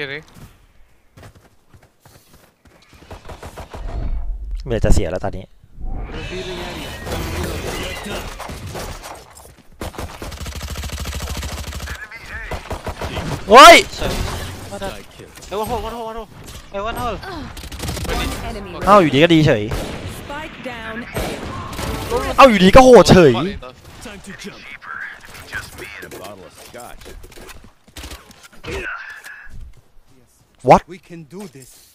เดิเมื่อจะเสียแล้วตอนนี้ โอ้ยเอวันโฮวันโฮวันโฮเอวันโฮเอาอยู่ดีก็ดีเฉย เอาอยู่ดีก็โหดเฉยเ What? We can do this.